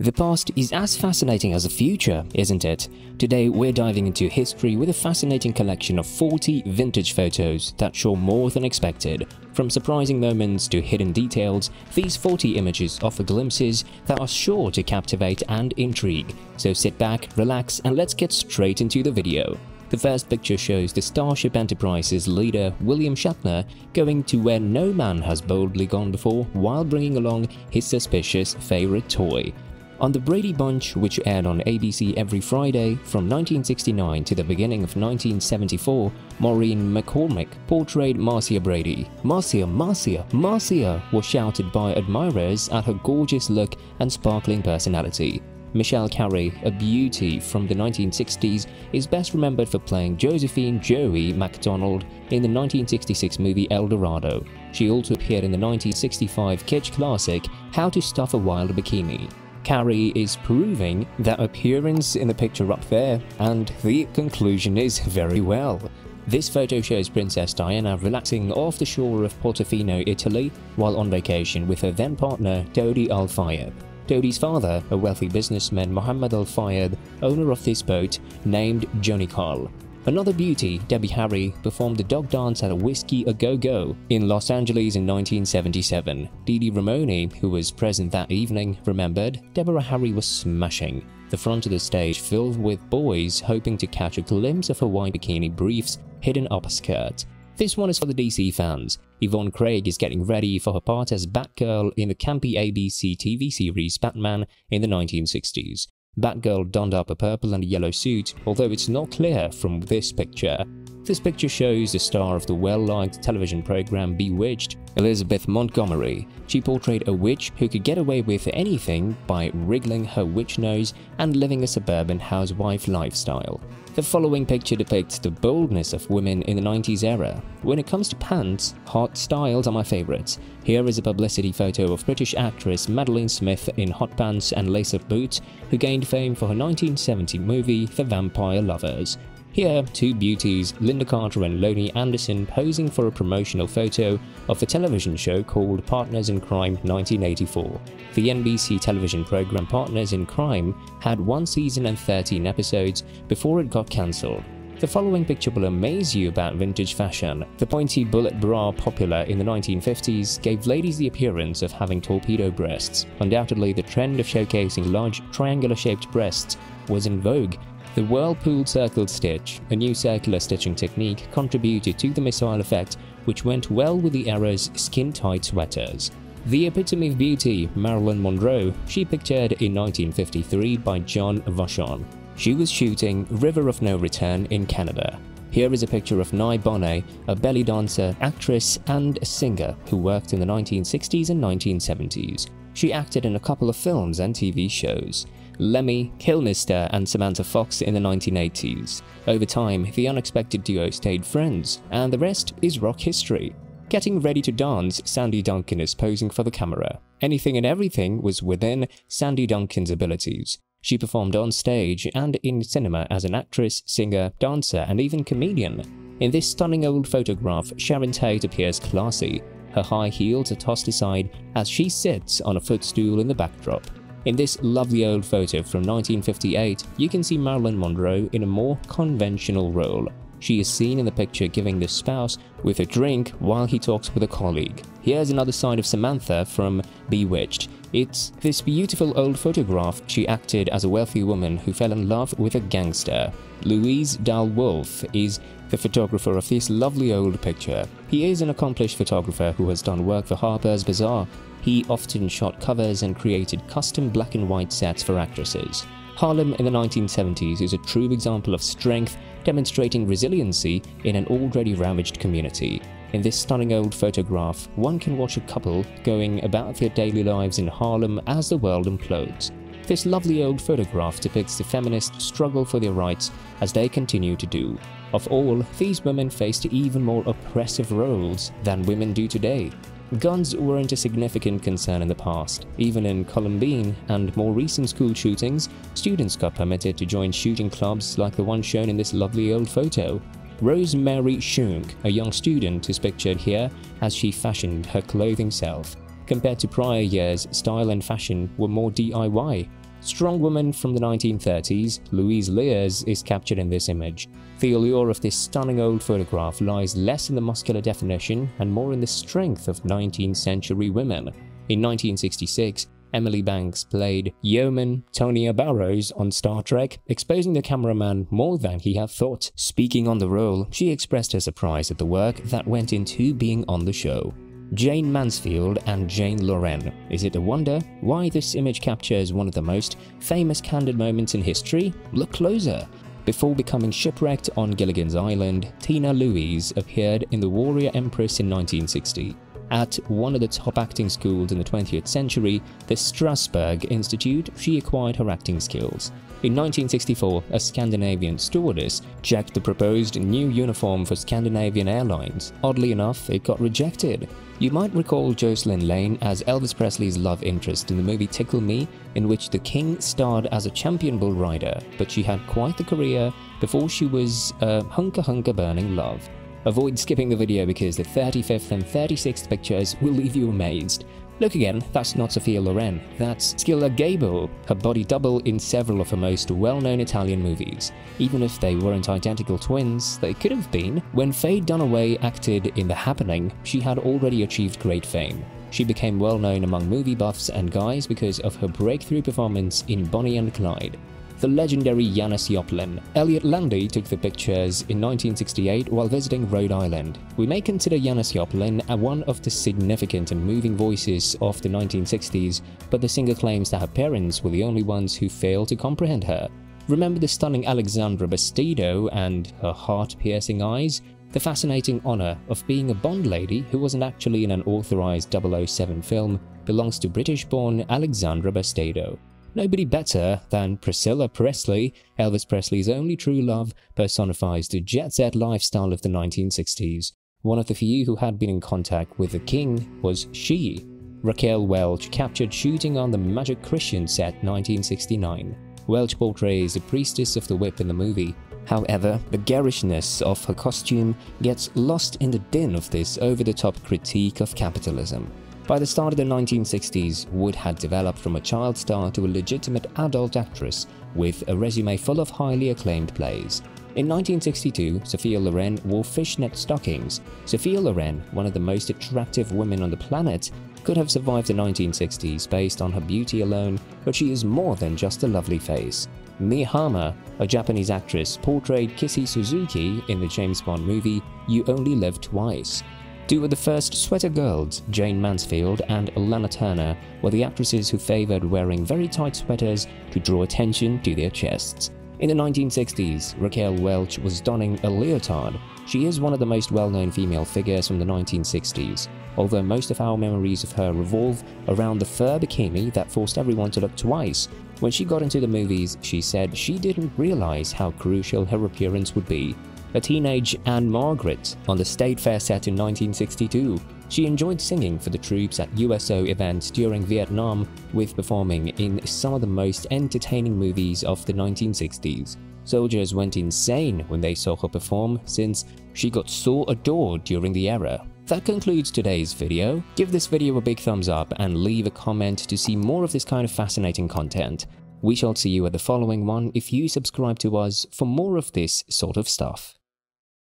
The past is as fascinating as the future, isn't it? Today we're diving into history with a fascinating collection of 40 vintage photos that show more than expected. From surprising moments to hidden details, these 40 images offer glimpses that are sure to captivate and intrigue. So sit back, relax and let's get straight into the video. The first picture shows the Starship Enterprise's leader, William Shatner, going to where no man has boldly gone before while bringing along his suspicious favorite toy. On The Brady Bunch, which aired on ABC every Friday from 1969 to the beginning of 1974, Maureen McCormick portrayed Marcia Brady. Marcia, Marcia, Marcia was shouted by admirers at her gorgeous look and sparkling personality. Michele Carey, a beauty from the 1960s, is best remembered for playing Josephine Joey MacDonald in the 1966 movie El Dorado. She also appeared in the 1965 kitsch classic How to Stuff a Wild Bikini. Carey is proving that appearance in the picture up there, and the conclusion is very well. This photo shows Princess Diana relaxing off the shore of Portofino, Italy, while on vacation with her then partner Dodi Al Fayed. Dodi's father, a wealthy businessman Mohammed Al Fayed, owner of this boat, named Jonikal. Another beauty, Debbie Harry, performed the dog dance at a Whiskey A Go Go in Los Angeles in 1977. Dee Dee Ramone, who was present that evening, remembered Deborah Harry was smashing. The front of the stage filled with boys hoping to catch a glimpse of her white bikini briefs hidden up her skirt. This one is for the DC fans. Yvonne Craig is getting ready for her part as Batgirl in the campy ABC TV series Batman in the 1960s. Batgirl donned up a purple and yellow suit, although it's not clear from this picture. This picture shows the star of the well-liked television program Bewitched, Elizabeth Montgomery. She portrayed a witch who could get away with anything by wriggling her witch nose and living a suburban housewife lifestyle. The following picture depicts the boldness of women in the 90s era. When it comes to pants, hot styles are my favorites. Here is a publicity photo of British actress Madeline Smith in hot pants and lace-up boots, who gained fame for her 1970 movie The Vampire Lovers. Here, two beauties, Lynda Carter and Loni Anderson, posing for a promotional photo of the television show called Partners in Crime 1984. The NBC television program Partners in Crime had one season and 13 episodes before it got cancelled. The following picture will amaze you about vintage fashion. The pointy bullet bra popular in the 1950s gave ladies the appearance of having torpedo breasts. Undoubtedly, the trend of showcasing large triangular-shaped breasts was in vogue the Whirlpool Circle Stitch, a new circular stitching technique, contributed to the missile effect which went well with the era's skin-tight sweaters. The epitome of beauty, Marilyn Monroe, she pictured in 1953 by John Vachon. She was shooting River of No Return in Canada. Here is a picture of Nai Bonet, a belly dancer, actress, and singer who worked in the 1960s and 1970s. She acted in a couple of films and TV shows. Lemmy, Kilmister, and Samantha Fox in the 1980s. Over time, the unexpected duo stayed friends, and the rest is rock history. Getting ready to dance, Sandy Duncan is posing for the camera. Anything and everything was within Sandy Duncan's abilities. She performed on stage and in cinema as an actress, singer, dancer, and even comedian. In this stunning old photograph, Sharon Tate appears classy. Her high heels are tossed aside as she sits on a footstool in the backdrop. In this lovely old photo from 1958, you can see Marilyn Monroe in a more conventional role. She is seen in the picture giving the spouse with a drink while he talks with a colleague. Here's another side of Samantha from Bewitched. It's this beautiful old photograph she acted as a wealthy woman who fell in love with a gangster. Louise Dahl Wolfe is the photographer of this lovely old picture. He is an accomplished photographer who has done work for Harper's Bazaar he often shot covers and created custom black and white sets for actresses. Harlem in the 1970s is a true example of strength, demonstrating resiliency in an already ravaged community. In this stunning old photograph, one can watch a couple going about their daily lives in Harlem as the world implodes. This lovely old photograph depicts the feminist struggle for their rights as they continue to do. Of all, these women faced even more oppressive roles than women do today. Guns weren't a significant concern in the past. Even in Columbine and more recent school shootings, students got permitted to join shooting clubs like the one shown in this lovely old photo. Rosemary Shunk, a young student, is pictured here as she fashioned her clothing self. Compared to prior years, style and fashion were more DIY. Strong woman from the 1930s, Louise Leers is captured in this image. The allure of this stunning old photograph lies less in the muscular definition and more in the strength of 19th century women. In 1966, Emily Banks played Yeoman Tonia Barrows on Star Trek, exposing the cameraman more than he had thought. Speaking on the role, she expressed her surprise at the work that went into being on the show. Jayne Mansfield and Jane Loren. Is it a wonder why this image captures one of the most famous candid moments in history? Look closer. Before becoming shipwrecked on Gilligan's Island, Tina Louise appeared in The Warrior Empress in 1960. At one of the top acting schools in the 20th century, the Strasberg Institute, she acquired her acting skills. In 1964, a Scandinavian stewardess checked the proposed new uniform for Scandinavian Airlines. Oddly enough, it got rejected. You might recall Jocelyn Lane as Elvis Presley's love interest in the movie Tickle Me, in which the king starred as a champion bull rider, but she had quite the career before she was a hunker hunker burning love. Avoid skipping the video because the 35th and 36th pictures will leave you amazed. Look again, that's not Sophia Loren, that's Scilla Gabel, her body double in several of her most well-known Italian movies. Even if they weren't identical twins, they could have been. When Faye Dunaway acted in The Happening, she had already achieved great fame. She became well known among movie buffs and guys because of her breakthrough performance in Bonnie and Clyde the legendary Janis Joplin. Elliott Landy took the pictures in 1968 while visiting Rhode Island. We may consider Janis Joplin one of the significant and moving voices of the 1960s, but the singer claims that her parents were the only ones who failed to comprehend her. Remember the stunning Alexandra Bastedo and her heart-piercing eyes? The fascinating honor of being a Bond lady who wasn't actually in an authorized 007 film belongs to British-born Alexandra Bastedo. Nobody better than Priscilla Presley, Elvis Presley's only true love, personifies the jet-set lifestyle of the 1960s. One of the few who had been in contact with the king was she. Raquel Welch captured shooting on the Magic Christian set 1969. Welch portrays the priestess of the whip in the movie. However, the garishness of her costume gets lost in the din of this over-the-top critique of capitalism. By the start of the 1960s, Wood had developed from a child star to a legitimate adult actress with a resume full of highly acclaimed plays. In 1962, Sophia Loren wore fishnet stockings. Sophia Loren, one of the most attractive women on the planet, could have survived the 1960s based on her beauty alone, but she is more than just a lovely face. Mie Hama, a Japanese actress, portrayed Kissy Suzuki in the James Bond movie You Only Live Twice. Two of the first sweater girls, Jayne Mansfield and Lana Turner, were the actresses who favored wearing very tight sweaters to draw attention to their chests. In the 1960s, Raquel Welch was donning a leotard. She is one of the most well-known female figures from the 1960s, although most of our memories of her revolve around the fur bikini that forced everyone to look twice. When she got into the movies, she said she didn't realize how crucial her appearance would be a teenage Ann-Margret, on the State Fair set in 1962. She enjoyed singing for the troops at USO events during Vietnam, with performing in some of the most entertaining movies of the 1960s. Soldiers went insane when they saw her perform since she got so adored during the era. That concludes today's video. Give this video a big thumbs up and leave a comment to see more of this kind of fascinating content. We shall see you at the following one if you subscribe to us for more of this sort of stuff.